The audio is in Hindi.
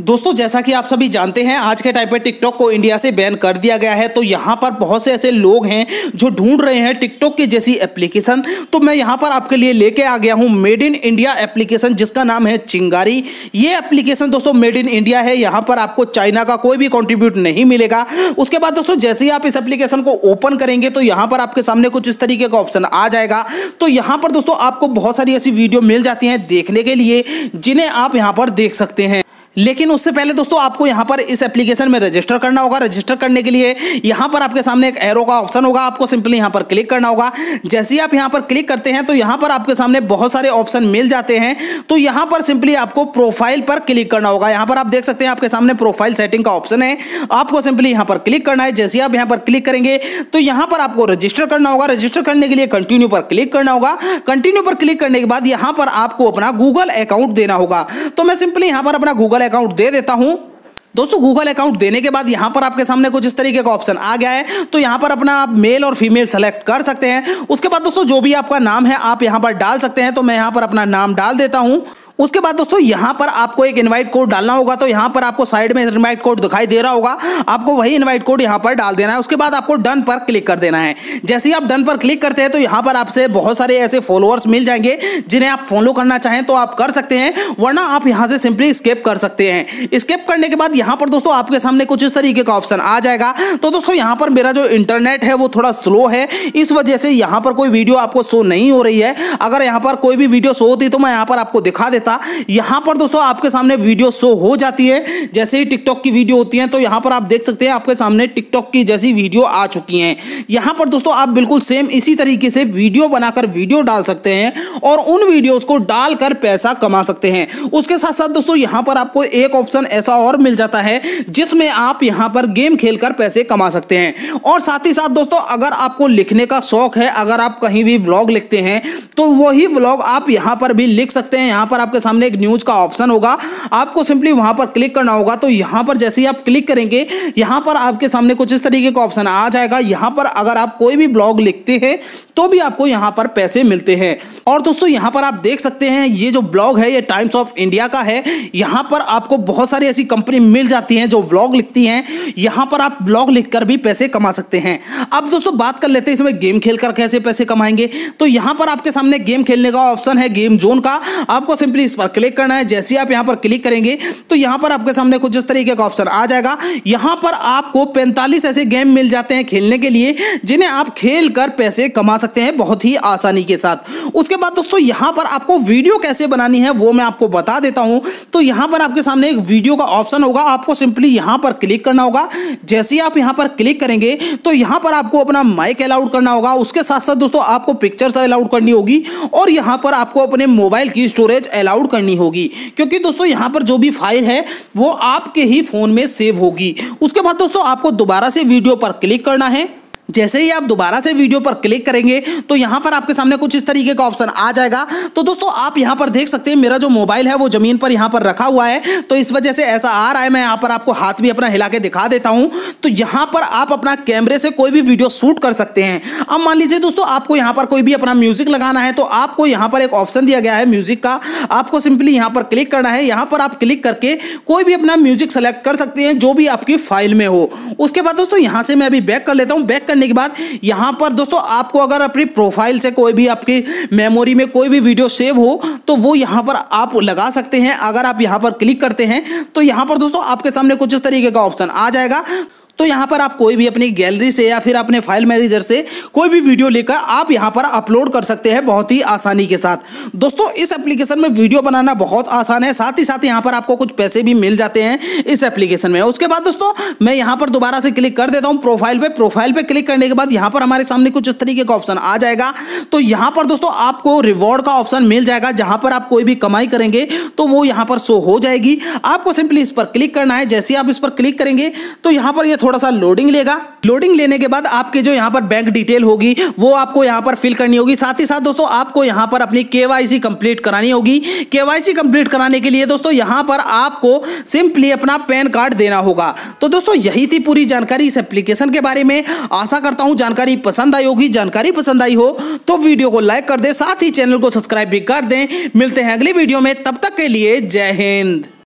दोस्तों, जैसा कि आप सभी जानते हैं, आज के टाइम पे टिकटॉक को इंडिया से बैन कर दिया गया है। तो यहाँ पर बहुत से ऐसे लोग हैं जो ढूंढ रहे हैं टिकटॉक की जैसी एप्लीकेशन तो मैं यहाँ पर आपके लिए लेके आ गया हूँ मेड इन इंडिया एप्लीकेशन जिसका नाम है चिंगारी ये एप्लीकेशन दोस्तों मेड इन इंडिया है। यहाँ पर आपको चाइना का कोई भी कॉन्ट्रीब्यूट नहीं मिलेगा। उसके बाद दोस्तों, जैसे ही आप इस एप्लीकेशन को ओपन करेंगे तो यहाँ पर आपके सामने कुछ इस तरीके का ऑप्शन आ जाएगा। तो यहाँ पर दोस्तों, आपको बहुत सारी ऐसी वीडियो मिल जाती हैं देखने के लिए, जिन्हें आप यहाँ पर देख सकते हैं। लेकिन उससे पहले दोस्तों आपको यहाँ पर इस एप्लीकेशन में रजिस्टर करना होगा रजिस्टर करने के लिए यहाँ पर आपके सामने एक एरो का ऑप्शन होगा आपको सिंपली यहाँ पर क्लिक करना होगा जैसे ही आप यहाँ पर क्लिक करते हैं तो यहाँ पर आपके सामने बहुत सारे ऑप्शन मिल जाते हैं तो यहाँ पर सिंपली आपको प्रोफ़ाइल पर क्लिक करना होगा यहाँ पर आप देख सकते हैं आपके सामने प्रोफ़ाइल सेटिंग का ऑप्शन है आपको सिंपली यहाँ पर क्लिक करना है जैसे आप यहाँ पर क्लिक करेंगे तो यहाँ पर आपको रजिस्टर करना होगा रजिस्टर करने के लिए कंटिन्यू पर क्लिक करना होगा कंटिन्यू पर क्लिक करने के बाद यहाँ पर आपको अपना गूगल अकाउंट देना होगा तो मैं सिंपली यहाँ पर अपना गूगल अकाउंट दे देता हूँ। दोस्तों गूगल अकाउंट देने के बाद यहाँ पर आपके सामने कुछ इस तरीके का ऑप्शन आ गया है। तो यहाँ पर अपना आप मेल और फीमेल सेलेक्ट कर सकते हैं। उसके बाद दोस्तों, जो भी आपका नाम है, आप यहाँ पर डाल सकते हैं। तो मैं यहाँ पर अपना नाम डाल देता हूँ। उसके बाद दोस्तों, यहाँ पर आपको एक इनवाइट कोड डालना होगा तो यहाँ पर आपको साइड में इनवाइट कोड दिखाई दे रहा होगा। आपको वही इनवाइट कोड यहाँ पर डाल देना है। उसके बाद आपको डन पर क्लिक कर देना है। जैसे ही आप डन पर क्लिक करते हैं तो यहाँ पर आपसे बहुत सारे ऐसे फॉलोअर्स मिल जाएँगे, जिन्हें आप फॉलो करना चाहें तो आप कर सकते हैं, वरना आप यहाँ से सिंपली स्केप कर सकते हैं। स्केप करने के बाद यहाँ पर दोस्तों, आपके सामने कुछ इस तरीके का ऑप्शन आ जाएगा। तो दोस्तों, यहाँ पर मेरा जो इंटरनेट है, वो थोड़ा स्लो है। इस वजह से यहाँ पर कोई वीडियो आपको शो नहीं हो रही है। अगर यहाँ पर कोई भी वीडियो शो होती तो मैं यहाँ पर आपको दिखा देता यहाँ पर दोस्तों आपके सामने वीडियो शो हो जाती है। जैसे ही टिकटॉक की वीडियो होती है तो यहाँ पर आप देख सकते हैं आपके सामने टिकटॉक की जैसी वीडियो आ चुकी हैं। यहाँ पर दोस्तों आप बिल्कुल सेम इसी तरीके से वीडियो बनाकर वीडियो डाल सकते हैं और उन वीडियोस को डालकर पैसा कमा सकते हैं। उसके साथ साथ दोस्तों यहाँ पर आपको एक ऑप्शन ऐसा और मिल जाता है, जिसमें आप यहाँ पर गेम खेलकर पैसे कमा सकते हैं। और साथ ही साथ दोस्तों, अगर आपको लिखने का शौक है, अगर आप कहीं भी ब्लॉग लिखते हैं तो वही ब्लॉग आप यहाँ पर भी लिख सकते हैं। यहाँ पर आपके सामने एक न्यूज़ का ऑप्शन होगा। आपको सिंपली वहाँ पर क्लिक करना होगा। तो यहाँ पर जैसे ही आप क्लिक करेंगे, यहाँ पर आपके सामने कुछ इस तरीके का ऑप्शन आ जाएगा। यहाँ पर अगर आप कोई भी ब्लॉग लिखते हैं तो भी आपको यहाँ पर पैसे मिलते हैं। और दोस्तों, यहाँ पर आप देख सकते हैं, ये जो ब्लॉग है, ये टाइम्स ऑफ़ इंडिया का है। यहाँ पर आपको बहुत सारी ऐसी कंपनी मिल जाती हैं जो ब्लॉग लिखती हैं। यहाँ पर आप ब्लॉग लिखकर भी पैसे कमा सकते हैं। अब दोस्तों, बात कर लेते हैं, इसमें गेम खेलकर कैसे पैसे कमाएँगे? तो यहाँ पर आपके सामने गेम खेलने का ऑप्शन है गेम जोन का। आपको सिंपली इस पर क्लिक करना है। जैसे आप यहाँ पर क्लिक करेंगे तो यहाँ पर आपके सामने कुछ इस तरीके का ऑप्शन आ जाएगा। यहाँ पर आपको 45 ऐसे गेम मिल जाते हैं खेलने के लिए, जिन्हें आप खेल कर पैसे कमा सकते हैं बहुत ही आसानी के साथ। उसके बाद दोस्तों, यहाँ पर आपको वीडियो कैसे बनानी है, वो मैं आपको बता देता हूँ। तो यहाँ पर आपके सामने एक वीडियो का ऑप्शन होगा। आपको सिंपली यहाँ पर क्लिक करना होगा। जैसे ही आप यहाँ पर क्लिक करेंगे तो यहाँ पर आपको अपना माइक अलाउड करना होगा। उसके साथ साथ दोस्तों, आपको पिक्चर्स अलाउड करनी होगी। और यहाँ पर आपको अपने मोबाइल की स्टोरेज अलाउड करनी होगी। क्योंकि दोस्तों, यहाँ पर जो भी फ़ाइल है, वो आपके ही फ़ोन में सेव होगी। उसके बाद दोस्तों, आपको दोबारा से वीडियो पर क्लिक करना है। जैसे ही आप दोबारा से वीडियो पर क्लिक करेंगे तो यहाँ पर आपके सामने कुछ इस तरीके का ऑप्शन आ जाएगा। तो दोस्तों, आप यहाँ पर देख सकते हैं, मेरा जो मोबाइल है, वो ज़मीन पर यहाँ पर रखा हुआ है। तो इस वजह से ऐसा आ रहा है, मैं यहाँ पर आपको हाथ भी अपना हिला के दिखा देता हूँ। तो यहाँ पर आप अपना कैमरे से कोई भी वीडियो शूट कर सकते हैं। अब मान लीजिए दोस्तों, आपको यहाँ पर कोई भी अपना म्यूज़िक लगाना है तो आपको यहाँ पर एक ऑप्शन दिया गया है म्यूज़िक का। आपको सिंपली यहाँ पर क्लिक करना है। यहाँ पर आप क्लिक करके कोई भी अपना म्यूज़िक सेलेक्ट कर सकते हैं, जो भी आपकी फ़ाइल में हो। उसके बाद दोस्तों, यहाँ से मैं अभी बैक कर लेता हूँ। बैक करने के बाद यहाँ पर दोस्तों आपको अगर अपनी प्रोफ़ाइल से कोई भी आपकी मेमोरी में कोई भी वीडियो सेव हो तो वो यहाँ पर आप लगा सकते हैं। अगर आप यहाँ पर क्लिक करते हैं तो यहाँ पर दोस्तों आपके सामने कुछ इस तरीके का ऑप्शन आ जाएगा। तो यहाँ पर आप कोई भी अपनी गैलरी से या फिर अपने फ़ाइल मैनेजर से कोई भी वीडियो लेकर आप यहाँ पर अपलोड कर सकते हैं बहुत ही आसानी के साथ। दोस्तों, इस एप्लीकेशन में वीडियो बनाना बहुत आसान है। साथ ही साथ यहाँ पर आपको कुछ पैसे भी मिल जाते हैं इस एप्लीकेशन में। उसके बाद दोस्तों, मैं यहाँ पर दोबारा से क्लिक कर देता हूँ प्रोफ़ाइल पे। प्रोफ़ाइल पे क्लिक करने के बाद यहाँ पर हमारे सामने कुछ इस तरीके का ऑप्शन आ जाएगा। तो यहाँ पर दोस्तों, आपको रिवॉर्ड का ऑप्शन मिल जाएगा, जहाँ पर आप कोई भी कमाई करेंगे तो वो यहाँ पर शो हो जाएगी। आपको सिंपली इस पर क्लिक करना है। जैसे आप इस पर क्लिक करेंगे तो यहाँ पर ये थोड़ा सा लोडिंग लेगा। लोडिंग लेने के बाद आपके जो यहाँ पर बैंक डिटेल होगी, वो आपको यहाँ पर फिल करनी होगी। साथ ही साथ दोस्तों, आपको यहाँ पर अपनी केवाईसी कंप्लीट करानी होगी। केवाईसी कंप्लीट कराने के लिए दोस्तों, यहाँ पर आपको सिंपली अपना पैन कार्ड देना होगा। तो दोस्तों, यही थी पूरी जानकारी इस एप्लीकेशन के बारे में। आशा करता हूँ जानकारी पसंद आई होगी। जानकारी पसंद आई हो तो वीडियो को लाइक कर दे। साथ ही चैनल को सब्सक्राइब भी कर दें। मिलते हैं अगली वीडियो में। तब तक के लिए जय हिंद।